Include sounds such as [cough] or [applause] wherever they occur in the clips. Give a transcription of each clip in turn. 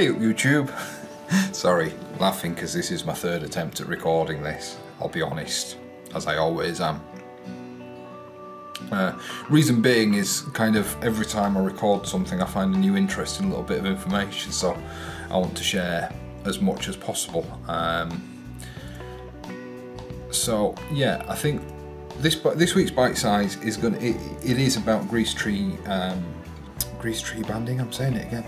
Hey YouTube! [laughs] Sorry, laughing because this is my third attempt at recording this, I'll be honest, as I always am. Uh, reason being is kind of every time I record something I find a new interesting little bit of information so I want to share as much as possible. Um, so yeah, I think this this week's bite size is going it, it is about grease tree um, grease tree banding. I'm saying it again.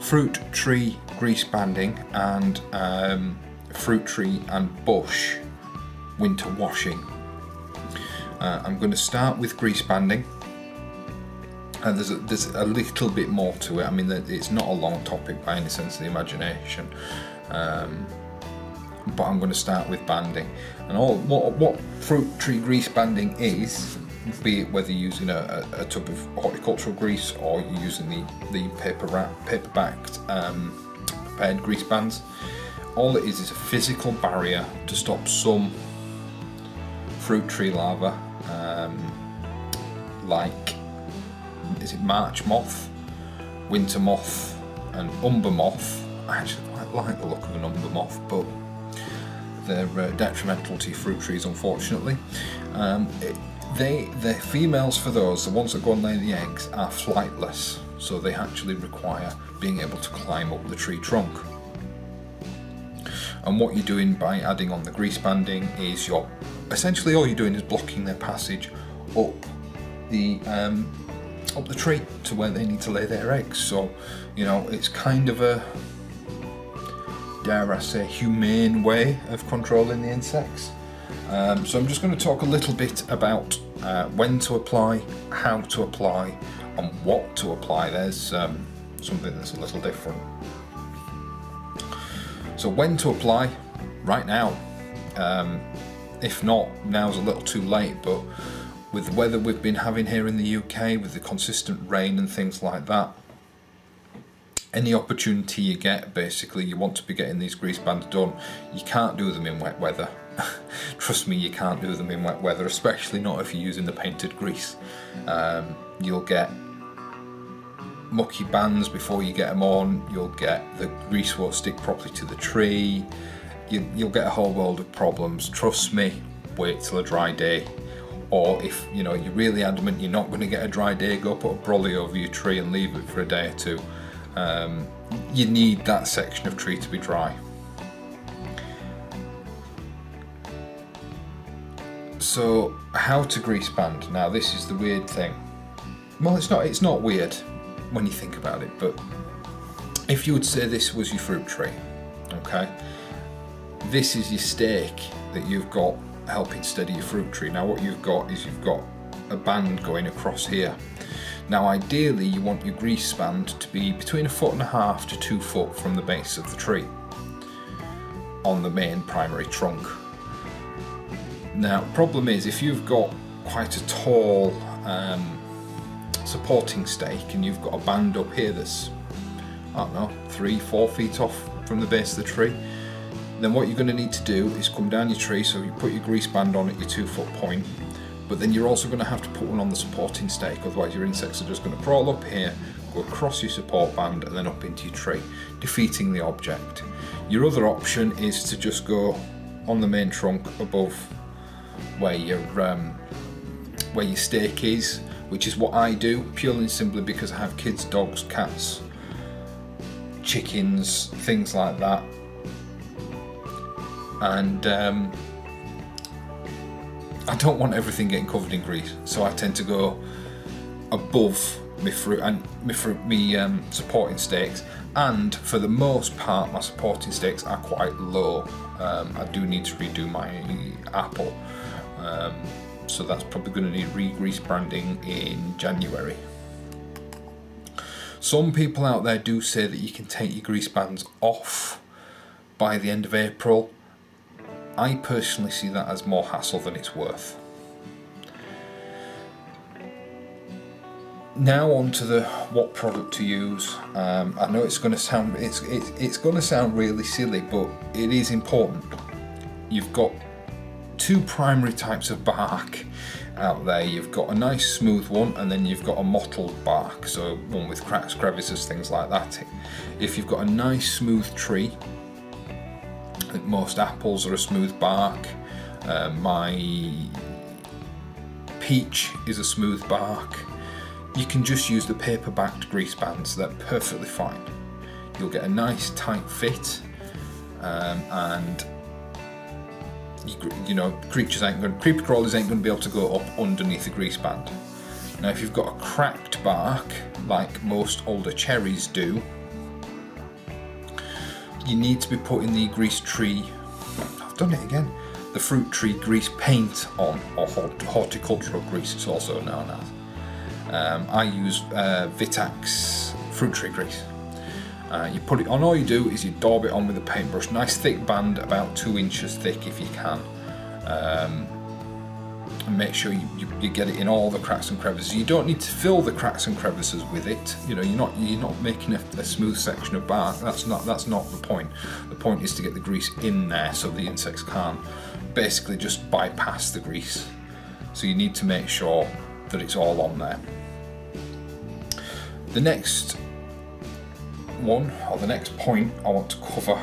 Fruit tree grease banding and um, fruit tree and bush winter washing. Uh, I'm going to start with grease banding. And there's a, there's a little bit more to it. I mean, it's not a long topic by any sense of the imagination. Um, but I'm going to start with banding. And all what, what fruit tree grease banding is, be it whether you're using a, a, a tub of horticultural grease or using the, the paper wrap, paper backed um, prepared grease bands, all it is is a physical barrier to stop some fruit tree larvae, um, like is it March moth, winter moth, and umber moth. I actually quite like the look of an umber moth, but they're uh, detrimental to fruit trees, unfortunately. Um, it, they, the females for those, the ones that go and lay the eggs, are flightless, so they actually require being able to climb up the tree trunk. And what you're doing by adding on the grease banding is you're essentially all you're doing is blocking their passage up the um, up the tree to where they need to lay their eggs. So, you know, it's kind of a dare I say, humane way of controlling the insects. Um, so I'm just going to talk a little bit about uh, when to apply, how to apply, and what to apply. There's um, something that's a little different. So when to apply? Right now. Um, if not, now's a little too late, but with the weather we've been having here in the UK, with the consistent rain and things like that, any opportunity you get, basically, you want to be getting these grease bands done. You can't do them in wet weather. Trust me, you can't do them in wet weather, especially not if you're using the painted grease. Um, you'll get mucky bands before you get them on, you'll get the grease won't stick properly to the tree, you, will get a whole world of problems. Trust me, wait till a dry day. Or if you know you're really adamant you're not going to get a dry day, go put a brolly over your tree and leave it for a day or two um, you need that section of tree to be dry. So how to grease band? Now this is the weird thing. Well it's not it's not weird when you think about it, but if you would say this was your fruit tree, okay? This is your stake that you've got helping steady your fruit tree. Now what you've got is you've got a band going across here now ideally you want your grease band to be between a foot and a half to two foot from the base of the tree on the main primary trunk. Now problem is if you've got quite a tall um, supporting stake and you've got a band up here that's I don't know three four feet off from the base of the tree then what you're going to need to do is come down your tree so you put your grease band on at your two foot point but then you're also going to have to put one on the supporting stake, otherwise your insects are just going to crawl up here, go across your support band and then up into your tree, defeating the object. Your other option is to just go on the main trunk above where your um, where your stake is, which is what I do, purely and simply because I have kids, dogs, cats, chickens, things like that. And um, I don't want everything getting covered in grease, so I tend to go above my fruit and my fruit, me um, supporting stakes. And for the most part, my supporting stakes are quite low. Um, I do need to redo my apple, um, so that's probably going to need re-grease branding in January. Some people out there do say that you can take your grease bands off by the end of April I personally see that as more hassle than it's worth. Now on to the what product to use. Um, I know it's going to sound it's it's, it's going to sound really silly, but it is important. You've got two primary types of bark out there. You've got a nice smooth one and then you've got a mottled bark, so one with cracks, crevices, things like that. If you've got a nice smooth tree, think most apples are a smooth bark. Uh, my peach is a smooth bark. You can just use the paper backed grease bands, they're perfectly fine. You'll get a nice tight fit um, and you, know creatures ain't going creeper crawlers ain't going to be able to go up underneath the grease band. Now if you've got a cracked bark like most older cherries do, you need to be putting the grease tree. I've done it again. The fruit tree grease paint on, or horticultural grease, it's also known as. Um, I use uh, Vitax fruit tree grease. Uh, you put it on, all you do is you daub it on with a paintbrush. Nice thick band, about two inches thick if you can. Um, and make sure you, you, you, get it in all the cracks and crevices. You don't need to fill the cracks and crevices with it. You know, you're not you're not making a, a smooth section of bark. That's not that's not the point. The point is to get the grease in there so the insects can't basically just bypass the grease. So you need to make sure that it's all on there. The next one, or the next point I want to cover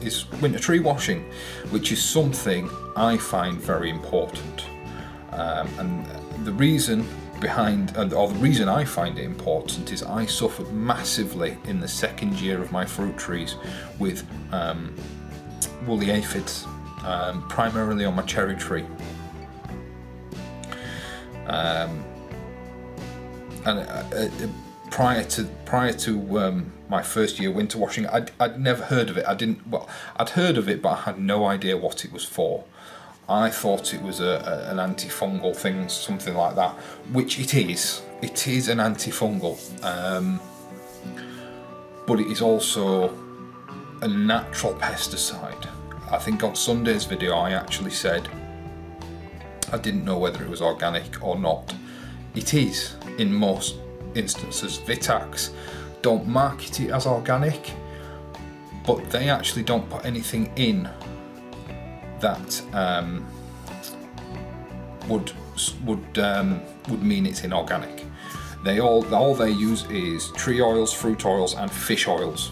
is winter tree washing, which is something I find very important. Um, and the reason behind, or the reason I find it important is I suffered massively in the second year of my fruit trees with um, woolly aphids, um, primarily on my cherry tree. Um, and uh, uh, prior to prior to um, my first year winter washing, I'd, I'd never heard of it. I didn't. Well, I'd heard of it, but I had no idea what it was for. I thought it was a, a, an antifungal thing, something like that, which it is. It is an antifungal, um, but it is also a natural pesticide. I think on Sunday's video I actually said I didn't know whether it was organic or not. It is in most instances. Vitax don't market it as organic, but they actually don't put anything in that um, would would um, would mean it's inorganic. They all all they use is tree oils, fruit oils, and fish oils.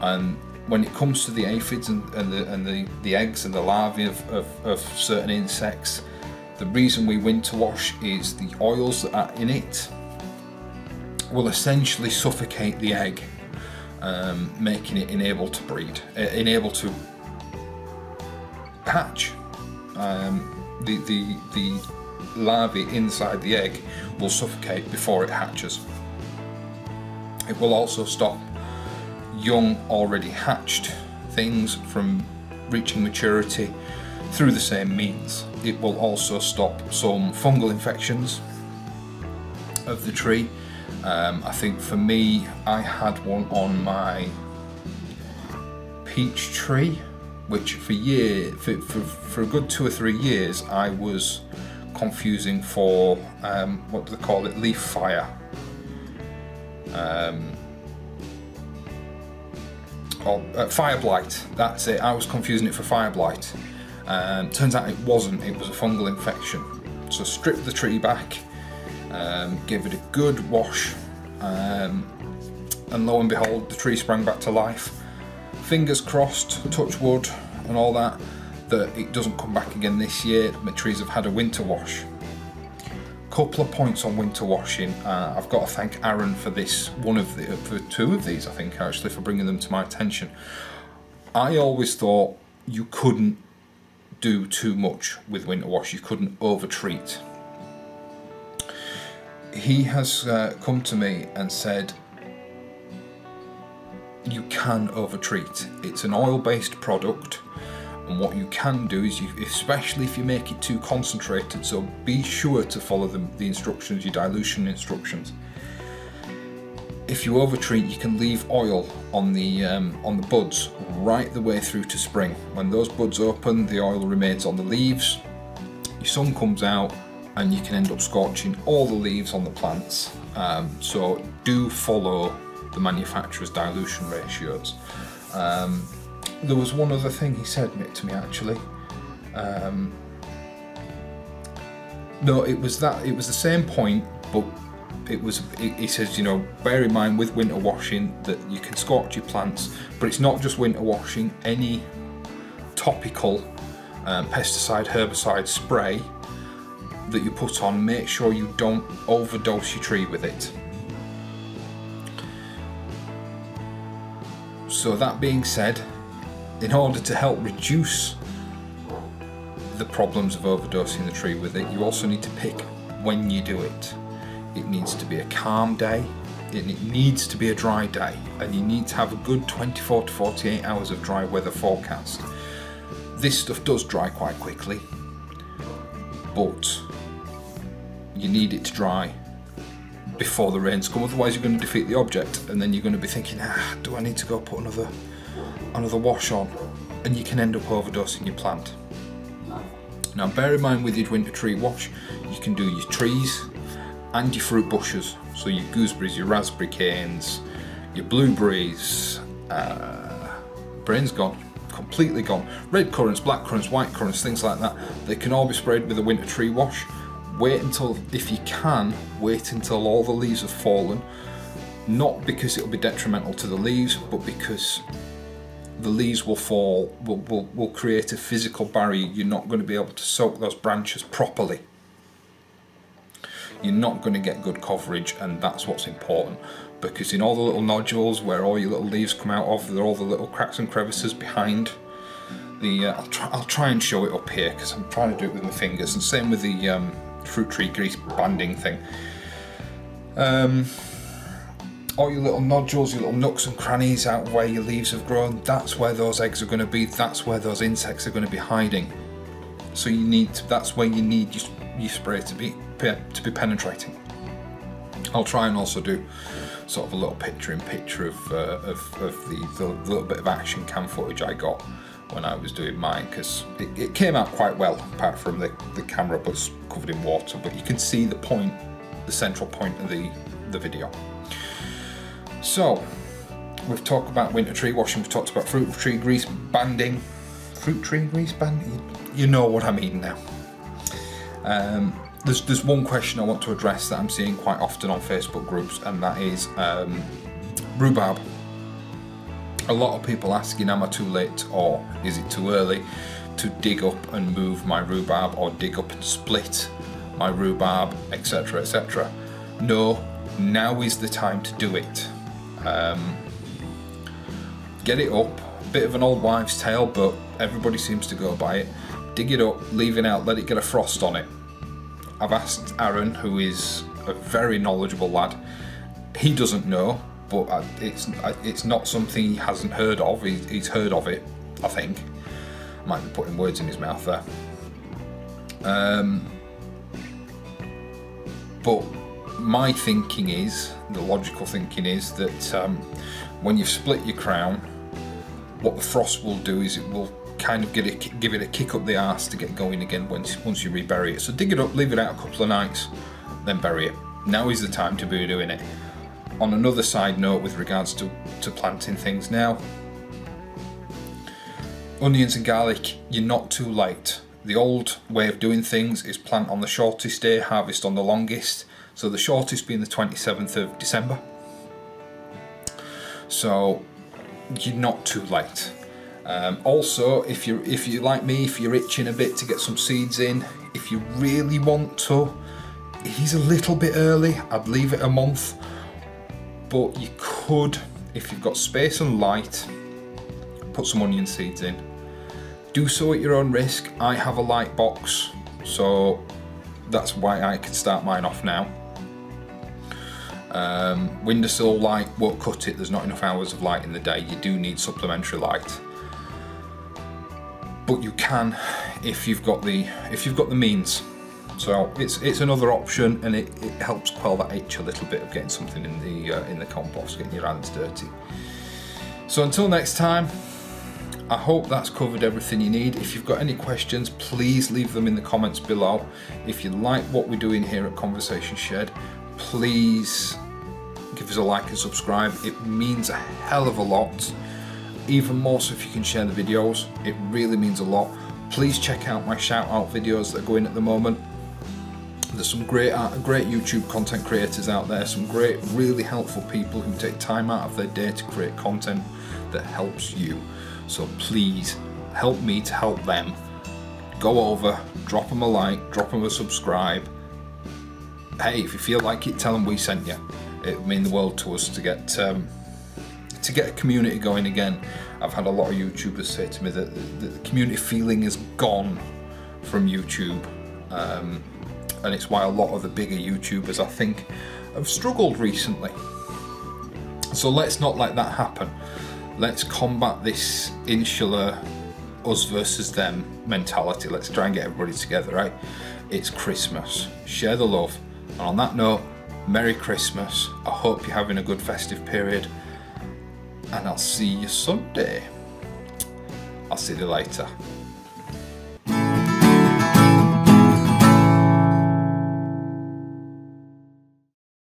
And when it comes to the aphids and, and the and the, the eggs and the larvae of, of, of certain insects, the reason we winter wash is the oils that are in it will essentially suffocate the egg, um, making it unable to breed, uh, unable to hatch. Um, the, the, the larvae inside the egg will suffocate before it hatches. It will also stop young, already hatched things from reaching maturity through the same means. It will also stop some fungal infections of the tree um, I think for me, I had one on my peach tree, which for year for, for, for a good two or three years I was confusing for um, what do they call it, leaf fire. Um, or uh, fire blight. That's it. I was confusing it for fire blight. Um, turns out it wasn't. It was a fungal infection. So strip the tree back um, give it a good wash, um, and lo and behold, the tree sprang back to life. Fingers crossed, touch wood, and all that, that it doesn't come back again this year. My trees have had a winter wash. Couple of points on winter washing. Uh, I've got to thank Aaron for this, one of the, for two of these, I think, actually, for bringing them to my attention. I always thought you couldn't do too much with winter wash. You couldn't over treat he has uh, come to me and said, you can overtreat. It's an oil-based product, and what you can do is, you, especially if you make it too concentrated, so be sure to follow the, the instructions, your dilution instructions. If you overtreat, you can leave oil on the um, on the buds right the way through to spring. When those buds open, the oil remains on the leaves. Your sun comes out, and you can end up scorching all the leaves on the plants. Um, so do follow the manufacturer's dilution ratios. Um, there was one other thing he said to me actually. Um, no, it was that. It was the same point, but it was. He says, you know, bear in mind with winter washing that you can scorch your plants, but it's not just winter washing. Any topical um, pesticide, herbicide spray that you put on, make sure you don't overdose your tree with it. So that being said, in order to help reduce the problems of overdosing the tree with it, you also need to pick when you do it. It needs to be a calm day, and it needs to be a dry day, and you need to have a good 24 to 48 hours of dry weather forecast. This stuff does dry quite quickly, but you need it to dry before the rains come, otherwise you're going to defeat the object, and then you're going to be thinking, ah, do I need to go put another another wash on? And you can end up overdosing your plant. Now bear in mind with your winter tree wash, you can do your trees and your fruit bushes. So your gooseberries, your raspberry canes, your blueberries, uh, brain's gone, completely gone. Red currants, black currants, white currants, things like that. They can all be sprayed with a winter tree wash wait until, if you can, wait until all the leaves have fallen. Not because it'll be detrimental to the leaves, but because the leaves will fall, will, will, will create a physical barrier. You're not going to be able to soak those branches properly. You're not going to get good coverage, and that's what's important. Because in all the little nodules where all your little leaves come out of, there are all the little cracks and crevices behind the. Uh, I'll try. I'll try and show it up here because I'm trying to do it with my fingers, and same with the um, fruit tree grease banding thing. Um, all your little nodules, your little nooks and crannies out where your leaves have grown, that's where those eggs are going to be, that's where those insects are going to be hiding. So you need to, that's where you need your, your spray to be to be penetrating. I'll try and also do sort of a little picture in picture of, uh, of, of the, the, little bit of action cam footage I got when I was doing mine because it, it, came out quite well apart from the, the camera was covered in water but you can see the point the central point of the the video. So we've talked about winter tree washing we've talked about fruit tree grease banding. Fruit tree grease banding? You know what I mean now. Um, there's, there's one question I want to address that I'm seeing quite often on Facebook groups and that is um, rhubarb a lot of people asking am I too late or is it too early to dig up and move my rhubarb or dig up and split my rhubarb etc etc no now is the time to do it. Um, get it up. Bit of an old wives tale but everybody seems to go by it. Dig it up leave it out let it get a frost on it. I've asked Aaron who is a very knowledgeable lad. He doesn't know but it's it's not something he hasn't heard of. he's heard of it, I think. I Might be putting words in his mouth there. Um, but my thinking is, the logical thinking is that um, when you've split your crown, what the frost will do is it will kind of give it a kick up the arse to get going again once once you rebury it. So dig it up, leave it out a couple of nights, then bury it. Now is the time to be doing it on another side note with regards to, to planting things now, onions and garlic, you're not too late. The old way of doing things is plant on the shortest day, harvest on the longest. So the shortest being the 27th of December. So you're not too late. Um, also, if you if you like me, if you're itching a bit to get some seeds in, if you really want to, it is a little bit early. I'd leave it a month but you could, if you've got space and light, put some onion seeds in. Do so at your own risk. I have a light box, so that's why I can start mine off now. Um, windowsill light won't cut it, there's not enough hours of light in the day, you do need supplementary light. But you can if you've got the if you've got the means. So it's it's another option, and it, it helps quell that itch a little bit of getting something in the uh, in the compost, getting your hands dirty. So until next time, I hope that's covered everything you need. If you've got any questions, please leave them in the comments below. If you like what we're doing here at Conversation Shed, please give us a like and subscribe. It means a hell of a lot. Even more so if you can share the videos. It really means a lot. Please check out my shout out videos that are going at the moment. There's some great great YouTube content creators out there, some great, really helpful people who take time out of their day to create content that helps you. So please help me to help them. Go over, drop them a like, drop them a subscribe. Hey, if you feel like it, tell them we sent you. It would mean the world to us to get um, to get a community going again. I've had a lot of YouTubers say to me that the, the community feeling is gone from YouTube. Um, and it's why a lot of the bigger YouTubers, I think, have struggled recently. So let's not let that happen. Let's combat this insular us versus them mentality. Let's try and get everybody together, right? It's Christmas. Share the love. And on that note, Merry Christmas. I hope you're having a good festive period. And I'll see you Sunday. I'll see you later.